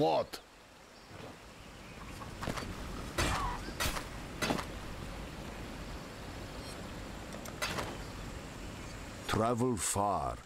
what? Travel far.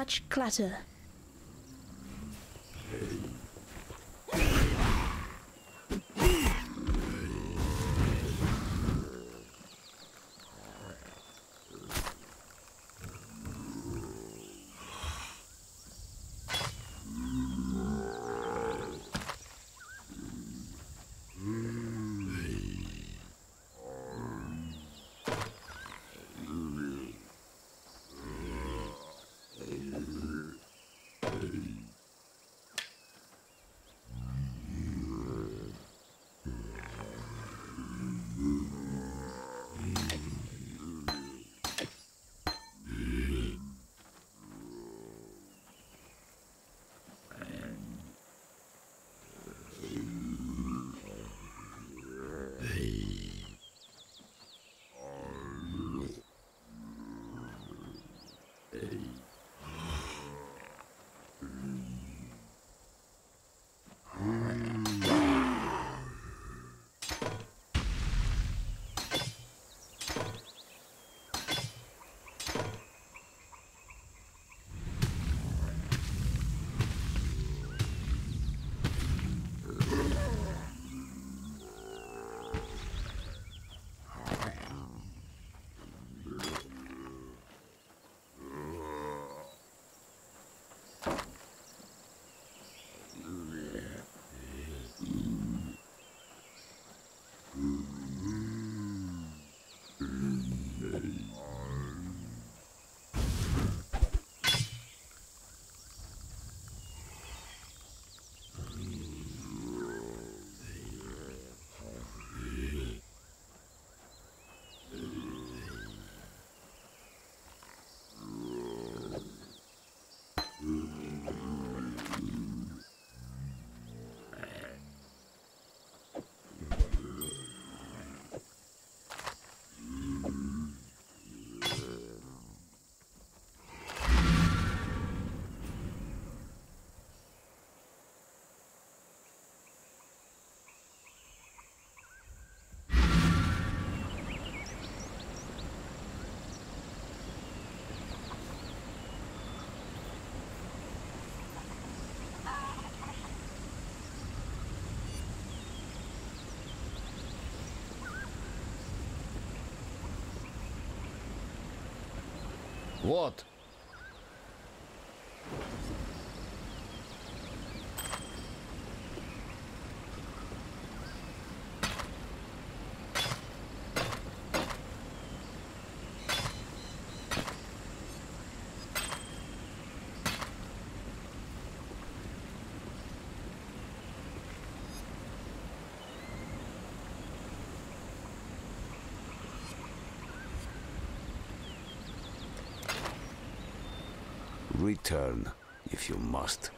Much clutter. Hey. What? Return, if you must.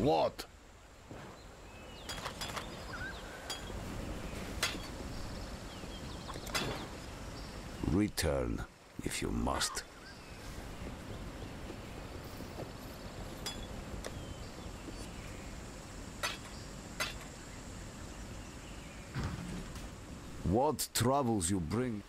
What? Return, if you must. What troubles you bring?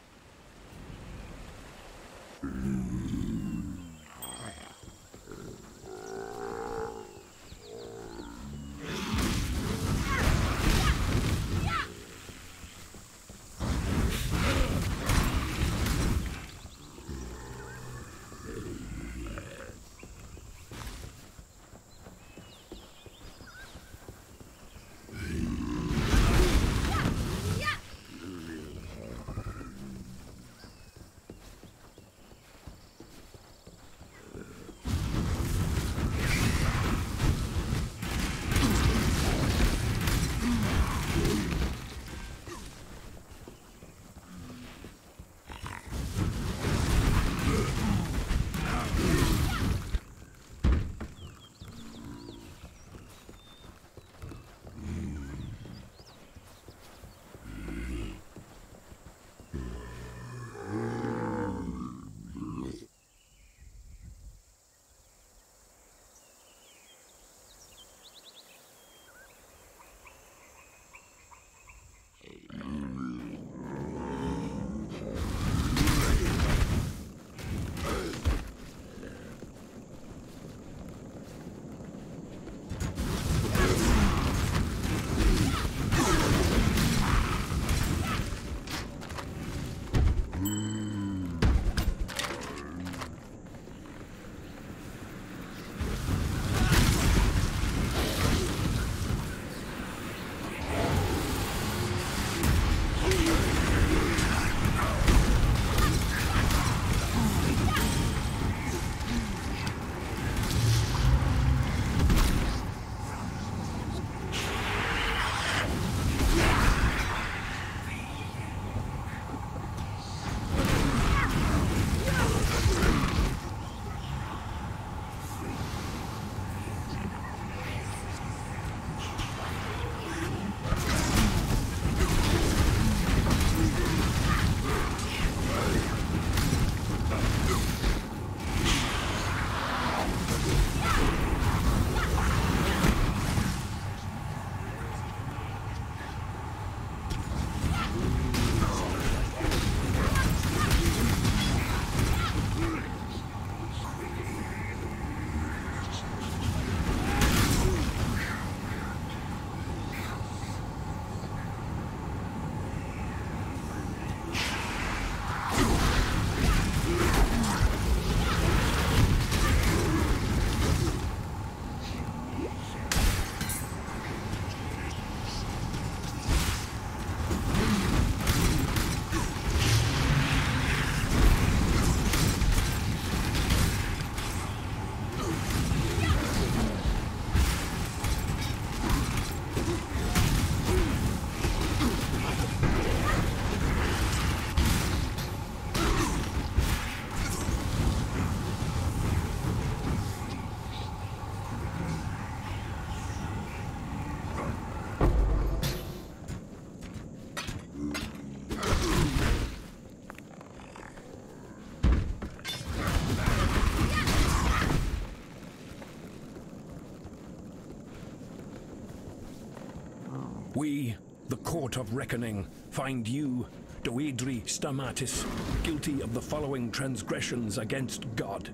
We, the Court of Reckoning, find you, Doedre Stamatis, guilty of the following transgressions against God.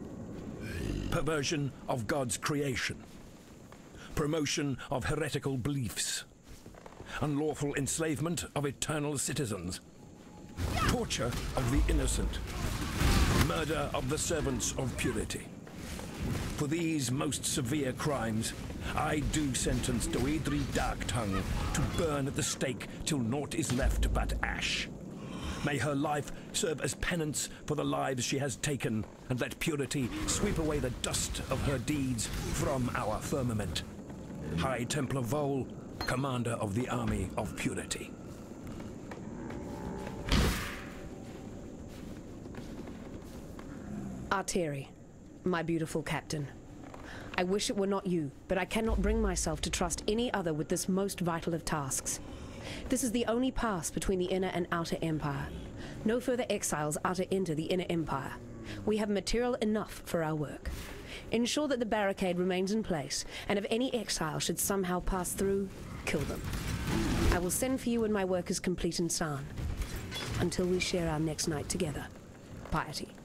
Perversion of God's creation. Promotion of heretical beliefs. Unlawful enslavement of eternal citizens. Torture of the innocent. Murder of the servants of purity. For these most severe crimes, I do sentence Doedre Darktongue to burn at the stake till naught is left but ash. May her life serve as penance for the lives she has taken, and let purity sweep away the dust of her deeds from our firmament. High Templar Voll, Commander of the Army of Purity. Arteri, my beautiful captain. I wish it were not you, but I cannot bring myself to trust any other with this most vital of tasks. This is the only pass between the inner and outer empire. No further exiles are to enter the inner empire. We have material enough for our work. Ensure that the barricade remains in place, and if any exile should somehow pass through, kill them. I will send for you when my work is complete in Sarn. Until we share our next night together. Piety.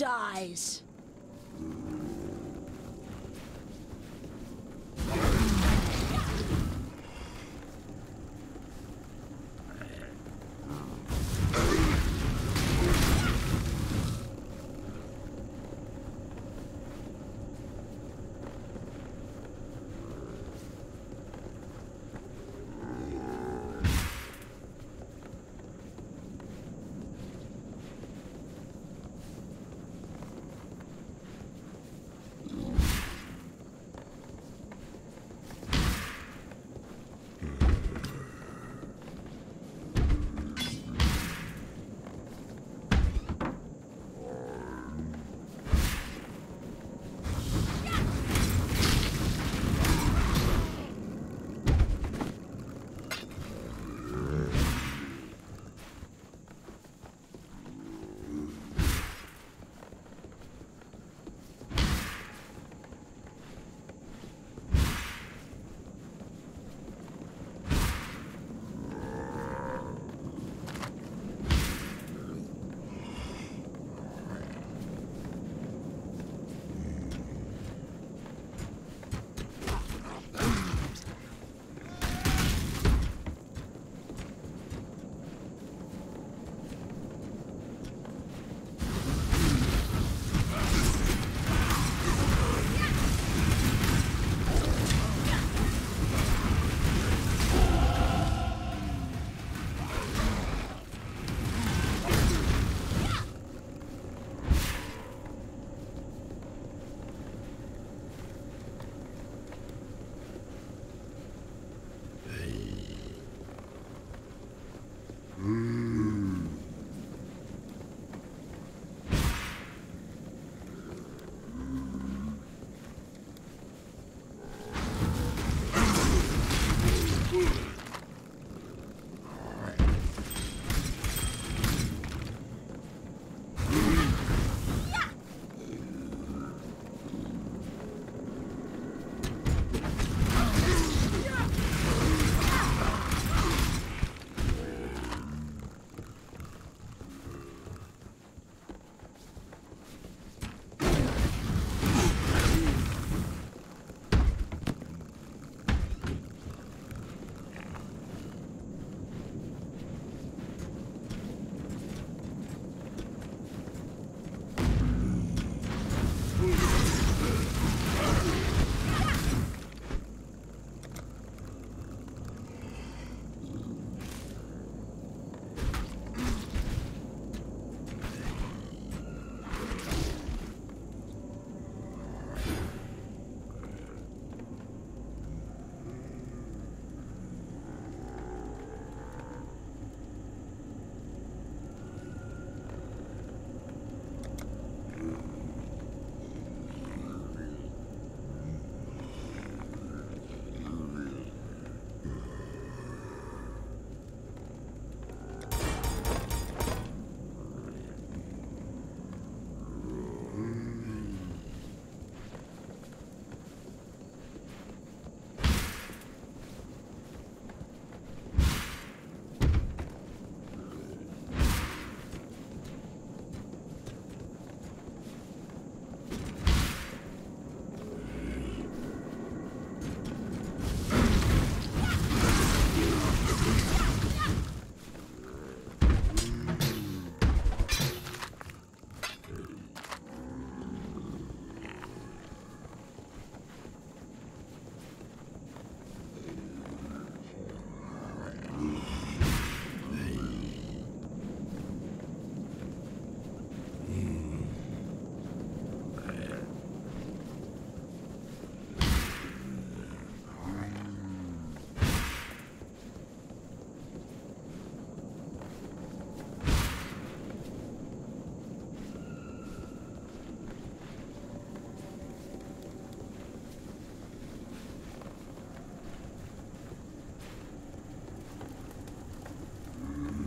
Dies.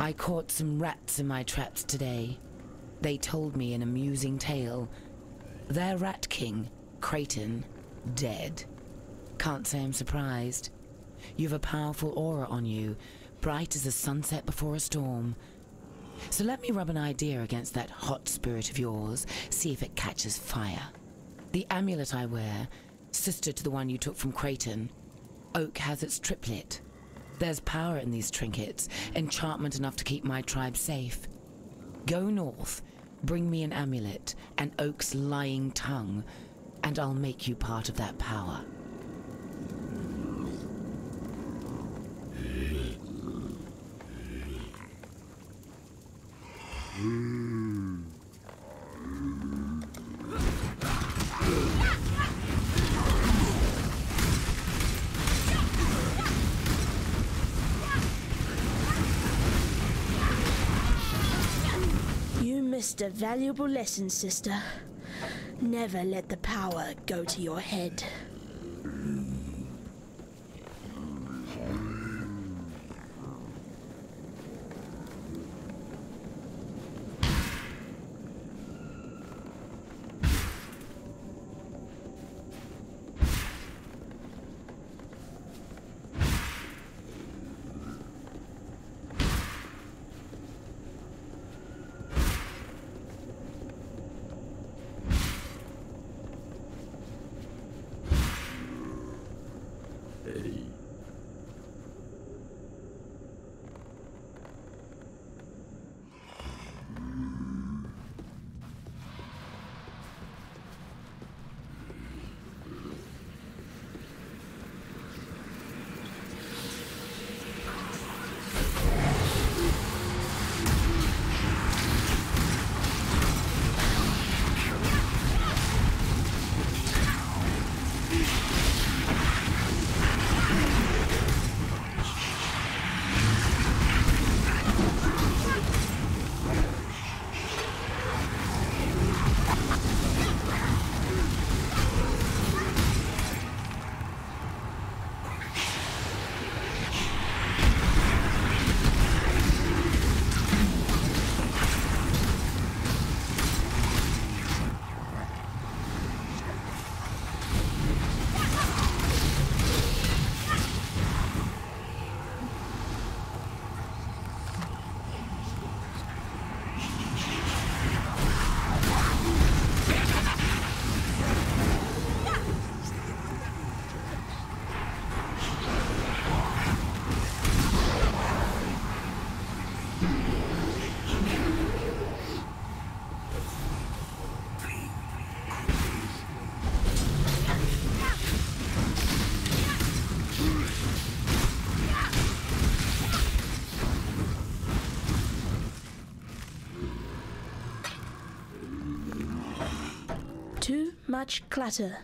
I caught some rats in my traps today. They told me an amusing tale. Their rat king, Kraityn, dead. Can't say I'm surprised. You've a powerful aura on you, bright as a sunset before a storm. So let me rub an idea against that hot spirit of yours, see if it catches fire. The amulet I wear, sister to the one you took from Kraityn, Oak has its triplet. There's power in these trinkets, enchantment enough to keep my tribe safe. Go north, bring me an amulet and Oak's lying tongue, and I'll make you part of that power. You missed a valuable lesson, sister. Never let the power go to your head. Much clutter.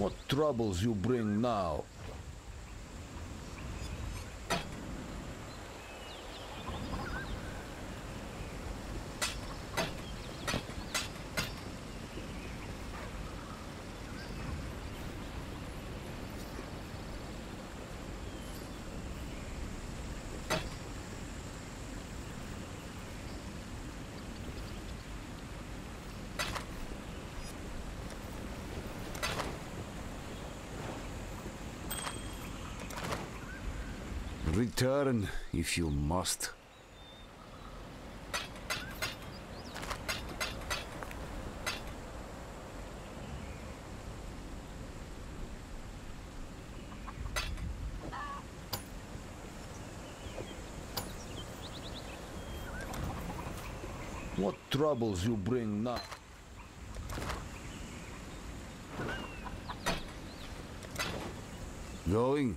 What troubles you bring now? Return if you must. What troubles you bring now? Going?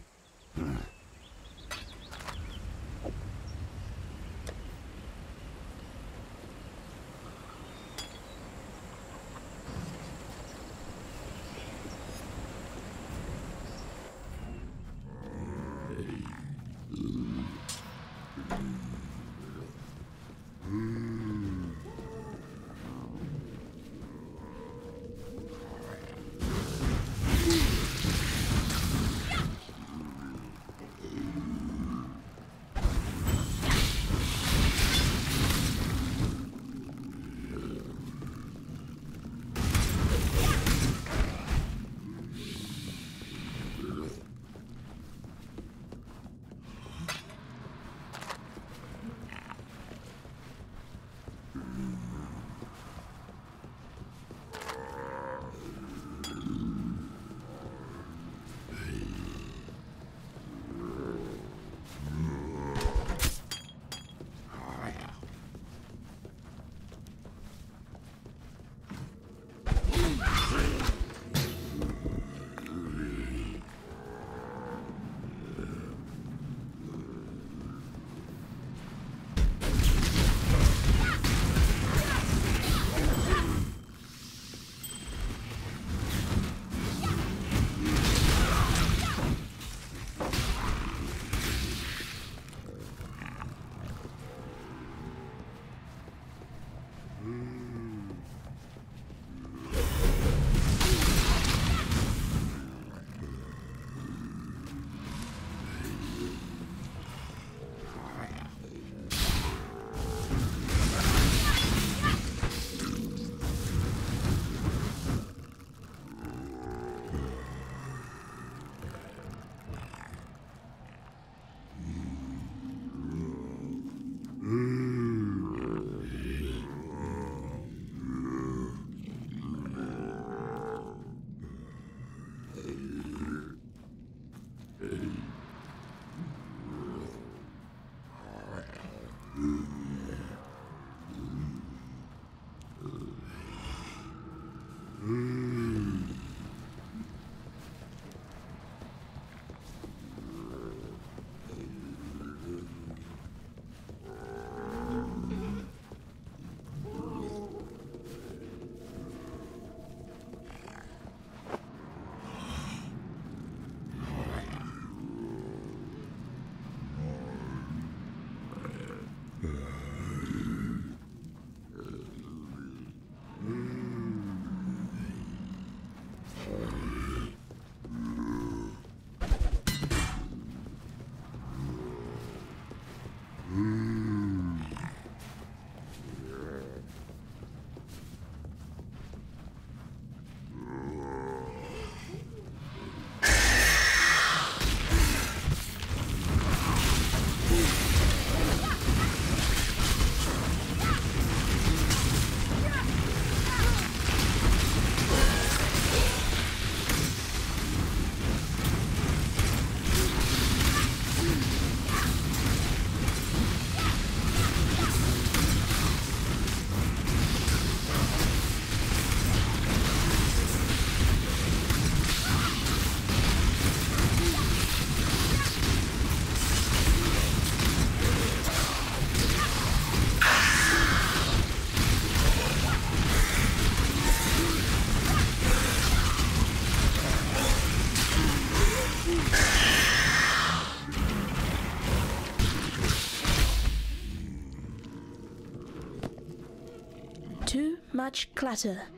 Much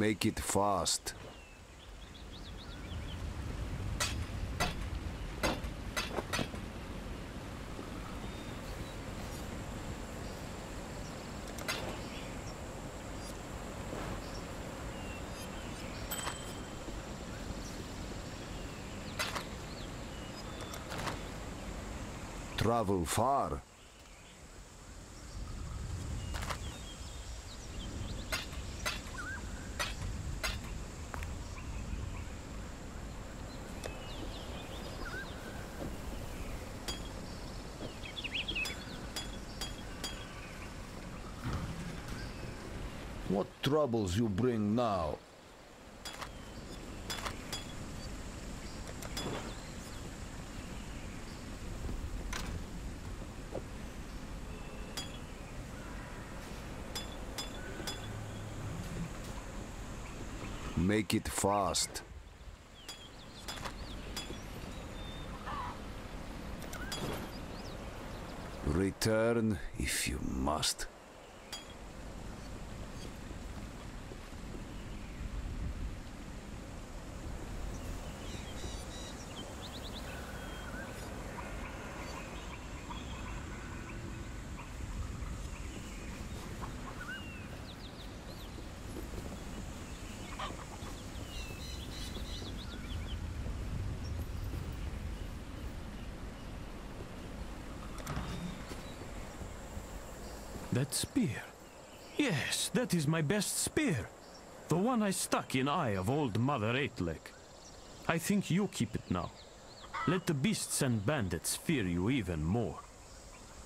Make it fast. Travel far. What troubles you bring now? Make it fast. Return if you must. That spear. Yes, that is my best spear. The one I stuck in eye of old Mother Eightleg. I think you keep it now. Let the beasts and bandits fear you even more.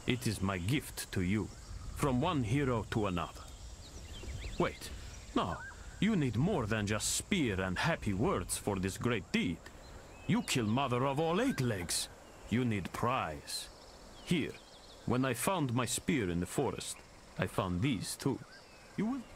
It is my gift to you, from one hero to another. Wait, no, you need more than just spear and happy words for this great deed. You kill Mother of all Eight Legs. You need prize. Here, when I found my spear in the forest, I found these too. You will.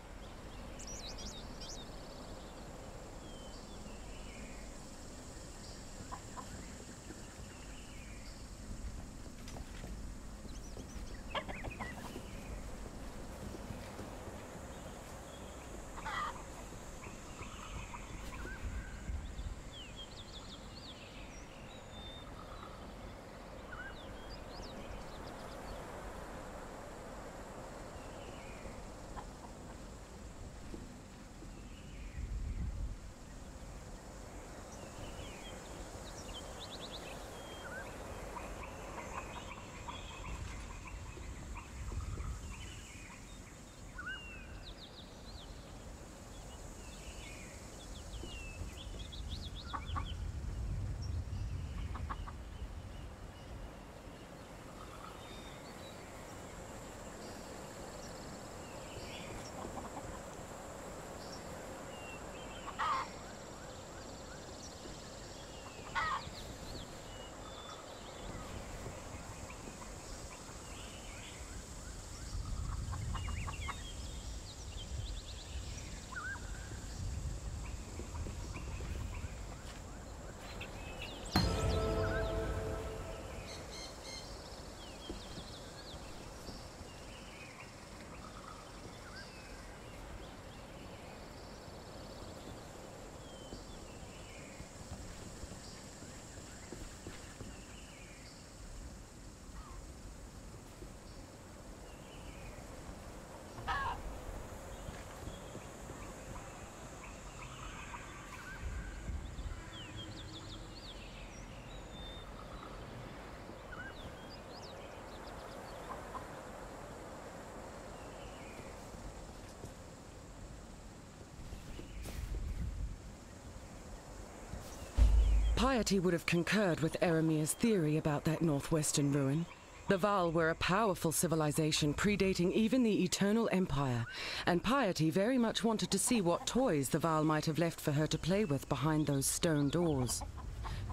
Piety would have concurred with Eramir's theory about that northwestern ruin. The Vaal were a powerful civilization predating even the Eternal Empire, and Piety very much wanted to see what toys the Vaal might have left for her to play with behind those stone doors.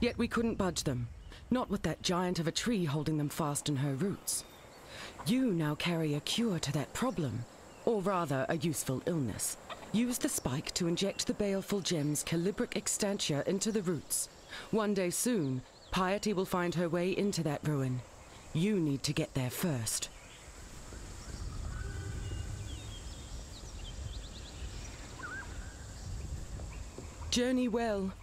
Yet we couldn't budge them, not with that giant of a tree holding them fast in her roots. You now carry a cure to that problem, or rather, a useful illness. Use the spike to inject the baleful gem's calibric extantia into the roots. One day soon, Piety will find her way into that ruin. You need to get there first. Journey well.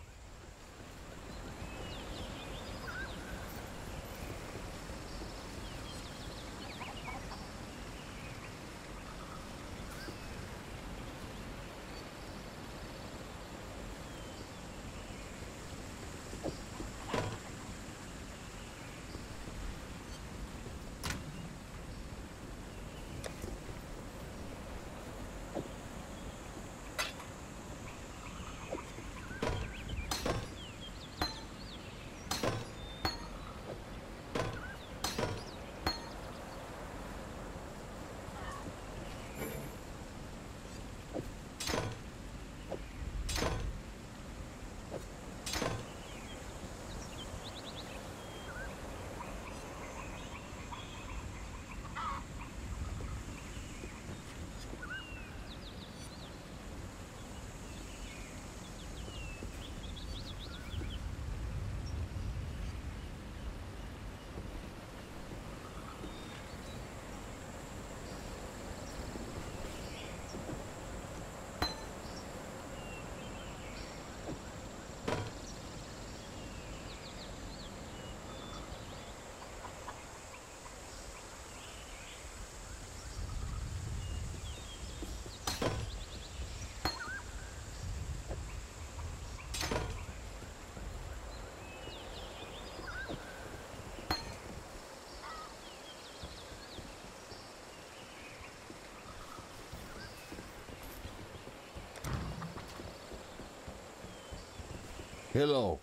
Hello.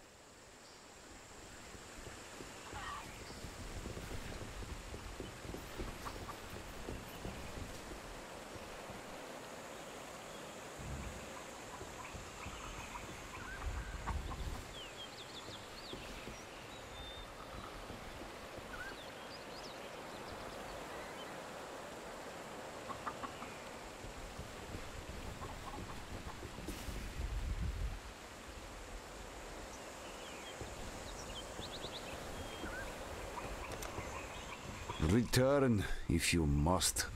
Return if you must.